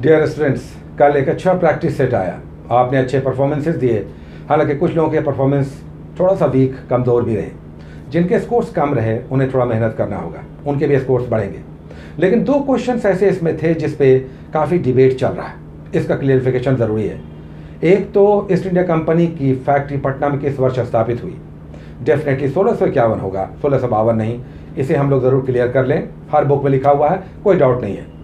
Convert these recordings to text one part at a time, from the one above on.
Dear students कल एक अच्छा प्रैक्टिस सेट आया। आपने अच्छे परफॉर्मेंसेस दिए। हालाँकि कुछ लोगों के परफॉर्मेंस थोड़ा सा वीक कमज़ोर भी रहे। जिनके स्कोर्स कम रहे, उन्हें थोड़ा मेहनत करना होगा। उनके भी स्कोर्स बढ़ेंगे। लेकिन दो क्वेश्चन ऐसे इसमें थे जिस पे काफ़ी डिबेट चल रहा है। इसका क्लियरिफिकेशन ज़रूरी है। एक तो ईस्ट इंडिया कंपनी की फैक्ट्री पटना में किस वर्ष स्थापित हुई? डेफिनेटली सोलह सौ इक्यावन होगा। सोलह सौ बावन नहीं। इसे हम लोग ज़रूर क्लियर कर लें। हर बुक में लिखा हुआ है। कोई डाउट नहीं है।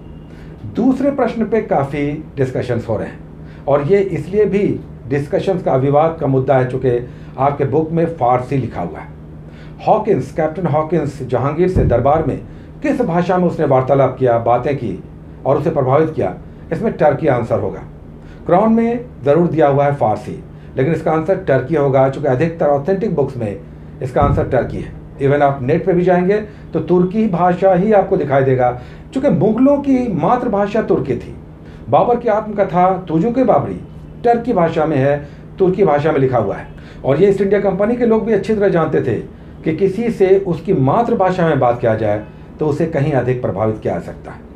दूसरे प्रश्न पे काफ़ी डिस्कशंस हो रहे हैं। और ये इसलिए भी डिस्कशंस का विवाद का मुद्दा है, चूँकि आपके बुक में फारसी लिखा हुआ है। हॉकिंस कैप्टन हॉकिंस जहांगीर से दरबार में किस भाषा में उसने वार्तालाप किया, बातें की और उसे प्रभावित किया, इसमें टर्की आंसर होगा। क्रॉन में ज़रूर दिया हुआ है फारसी, लेकिन इसका आंसर टर्की होगा, चूँकि अधिकतर ऑथेंटिक बुक्स में इसका आंसर टर्की है। इवन आप नेट पे भी जाएँगे तो तुर्की भाषा ही आपको दिखाई देगा। चूँकि मुगलों की मातृभाषा तुर्की थी, बाबर की आत्मकथा तुजू के बाबरी, टर्की भाषा में है, तुर्की भाषा में लिखा हुआ है। और ये ईस्ट इंडिया कंपनी के लोग भी अच्छी तरह जानते थे कि किसी से उसकी मातृभाषा में बात किया जाए तो उसे कहीं अधिक प्रभावित किया जा सकता है।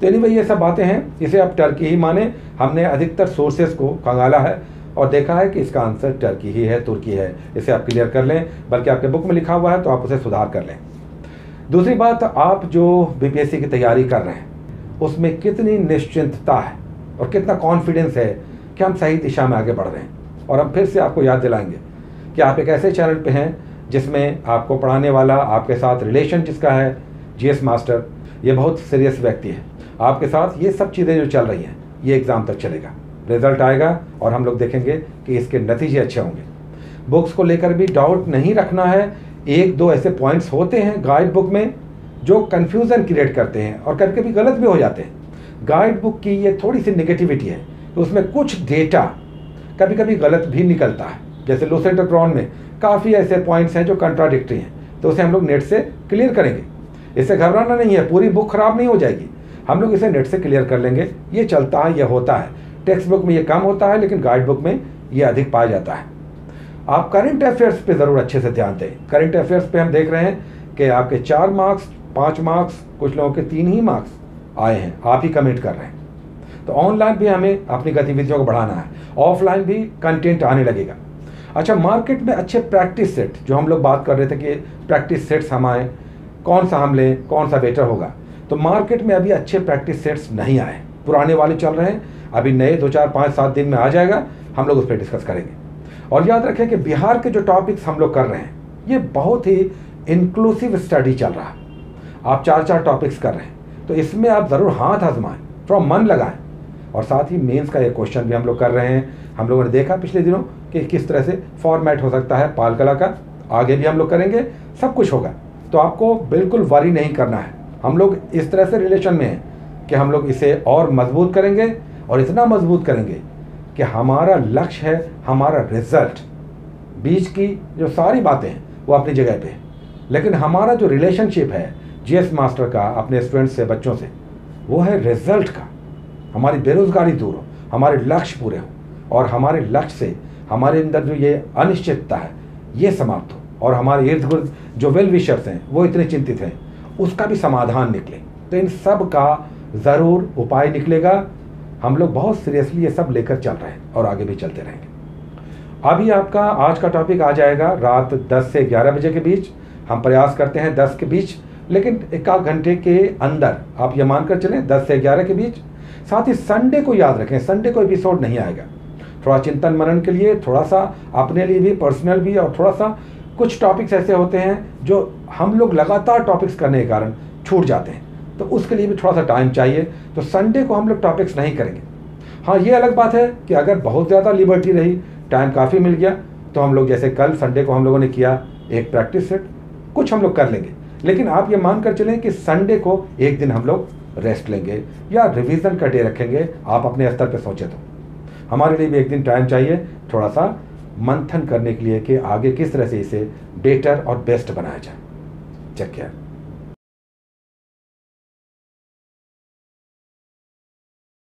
तो एनी ये सब बातें हैं, इसे आप टर्की ही माने। हमने अधिकतर सोर्सेस को खंगाला है और देखा है कि इसका आंसर टर्की ही है तुर्की है। इसे आप क्लियर कर लें, बल्कि आपके बुक में लिखा हुआ है तो आप उसे सुधार कर लें। दूसरी बात, आप जो बीपीएससी की तैयारी कर रहे हैं, उसमें कितनी निश्चिंतता है और कितना कॉन्फिडेंस है कि हम सही दिशा में आगे बढ़ रहे हैं। और हम फिर से आपको याद दिलाएँगे कि आप एक ऐसे चैनल पे हैं, जिसमें आपको पढ़ाने वाला, आपके साथ रिलेशन जिसका है जीएस मास्टर ये बहुत सीरियस व्यक्ति है। आपके साथ ये सब चीज़ें जो चल रही हैं, ये एग्ज़ाम तक चलेगा। रिज़ल्ट आएगा और हम लोग देखेंगे कि इसके नतीजे अच्छे होंगे। बुक्स को लेकर भी डाउट नहीं रखना है। एक, दो ऐसे पॉइंट्स होते हैं गाइड बुक में जो कन्फ्यूज़न क्रिएट करते हैं और कभी कभी गलत भी हो जाते हैं। गाइड बुक की ये थोड़ी सी निगेटिविटी है तो उसमें कुछ डेटा कभी कभी गलत भी निकलता है। जैसे लोसेंटोक्रॉन में काफ़ी ऐसे पॉइंट्स हैं जो कंट्राडिक्टी हैं तो उसे हम लोग नेट से क्लियर करेंगे। इससे घबराना नहीं है, पूरी बुक खराब नहीं हो जाएगी। हम लोग इसे नेट से क्लियर कर लेंगे। ये चलता है, ये होता है। टेक्स्ट बुक में ये कम होता है, लेकिन गाइड बुक में ये अधिक पाया जाता है। आप करंट अफेयर्स पे ज़रूर अच्छे से ध्यान दें। करंट अफेयर्स पे हम देख रहे हैं कि आपके चार मार्क्स पाँच मार्क्स कुछ लोगों के तीन ही मार्क्स आए हैं। आप ही कमेंट कर रहे हैं। तो ऑनलाइन भी हमें अपनी गतिविधियों को बढ़ाना है। ऑफलाइन भी कंटेंट आने लगेगा। अच्छा मार्केट में अच्छे प्रैक्टिस सेट जो हम लोग बात कर रहे थे कि प्रैक्टिस सेट्स हम आए, कौन सा हम लें, कौन सा बेटर होगा। तो मार्केट में अभी अच्छे प्रैक्टिस सेट्स नहीं आए। पुराने वाले चल रहे हैं अभी नए दो चार पाँच सात दिन में आ जाएगा, हम लोग उस पर डिस्कस करेंगे। और याद रखें कि बिहार के जो टॉपिक्स हम लोग कर रहे हैं, ये बहुत ही इंक्लूसिव स्टडी चल रहा है। आप चार चार टॉपिक्स कर रहे हैं तो इसमें आप ज़रूर हाथ आजमाएँ, थोड़ा मन लगाएँ। और साथ ही मेंस का एक क्वेश्चन भी हम लोग कर रहे हैं। हम लोगों ने देखा पिछले दिनों कि किस तरह से फॉर्मेट हो सकता है पाल कला का, आगे भी हम लोग करेंगे, सब कुछ होगा। तो आपको बिल्कुल वरी नहीं करना है। हम लोग इस तरह से रिलेशन में हैं कि हम लोग इसे और मज़बूत करेंगे और इतना मज़बूत करेंगे कि हमारा लक्ष्य है, हमारा रिज़ल्ट बीच की जो सारी बातें हैं वो अपनी जगह पे लेकिन हमारा जो रिलेशनशिप है जीएस मास्टर का, अपने स्टूडेंट्स से, बच्चों से, वो है रिज़ल्ट का। हमारी बेरोजगारी दूर हो, हमारे लक्ष्य पूरे हो, और हमारे लक्ष्य से हमारे अंदर जो ये अनिश्चितता है, ये समाप्त हो। और हमारे इर्द गिर्द जो वेल विशर्स हैं, वो इतने चिंतित हैं, उसका भी समाधान निकले। तो इन सब का ज़रूर उपाय निकलेगा। हम लोग बहुत सीरियसली ये सब लेकर चल रहे हैं और आगे भी चलते रहेंगे। अभी आपका आज का टॉपिक आ जाएगा रात 10 से 11 बजे के बीच। हम प्रयास करते हैं 10 के बीच, लेकिन एक आध घंटे के अंदर आप ये मानकर चलें 10 से 11 के बीच। साथ ही संडे को याद रखें संडे को एपिसोड नहीं आएगा। थोड़ा चिंतन मनन के लिए, थोड़ा सा अपने लिए भी पर्सनल भी, और थोड़ा सा कुछ टॉपिक्स ऐसे होते हैं जो हम लोग लगातार टॉपिक्स करने के कारण छूट जाते हैं। तो उसके लिए भी थोड़ा सा टाइम चाहिए। तो संडे को हम लोग टॉपिक्स नहीं करेंगे। हाँ ये अलग बात है कि अगर बहुत ज़्यादा लिबर्टी रही टाइम काफ़ी मिल गया तो हम लोग जैसे कल संडे को हम लोगों ने किया एक प्रैक्टिस सेट कुछ हम लोग कर लेंगे। लेकिन आप ये मान कर चलें कि संडे को एक दिन हम लोग रेस्ट लेंगे या रिवीजन का डे रखेंगे, आप अपने स्तर पर सोचे तो। हमारे लिए भी एक दिन टाइम चाहिए थोड़ा सा मंथन करने के लिए कि आगे किस तरह से इसे बेटर और बेस्ट बनाया जाए। Check care